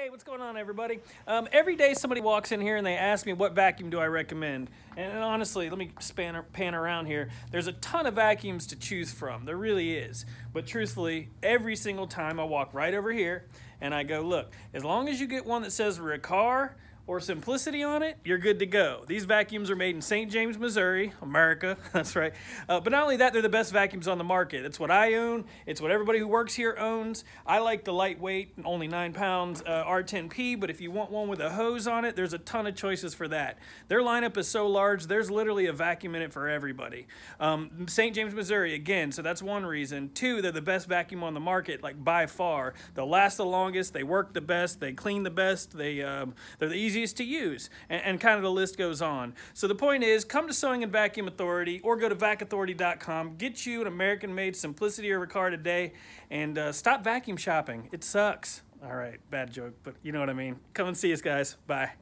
Hey, what's going on, everybody? Um, every day somebody walks in here and they ask me what vacuum do I recommend. And, and honestly, let me span, pan around here. There's a ton of vacuums to choose from. There really is. But truthfully, every single time I walk right over here and I go, look, as long as you get one that says Riccar, or simplicity on it, you're good to go. These vacuums are made in St. James, Missouri, America, that's right. Uh, but not only that, they're the best vacuums on the market. It's what I own, it's what everybody who works here owns. I like the lightweight, only nine pounds uh, R10P, but if you want one with a hose on it, there's a ton of choices for that. Their lineup is so large, there's literally a vacuum in it for everybody. Um, St. James, Missouri, again, so that's one reason. Two, they're the best vacuum on the market, like by far. They'll last the longest, they work the best, they clean the best, they, um, they're the easiest to use, and, and, kind of the list goes on. So the point is, come to Sewing and Vacuum Authority or go to vacauthority.com, get you an American-made Simplicity or Riccar today, and uh, stop vacuum shopping. It sucks. All right, bad joke, but you know what I mean. Come and see us, guys. Bye.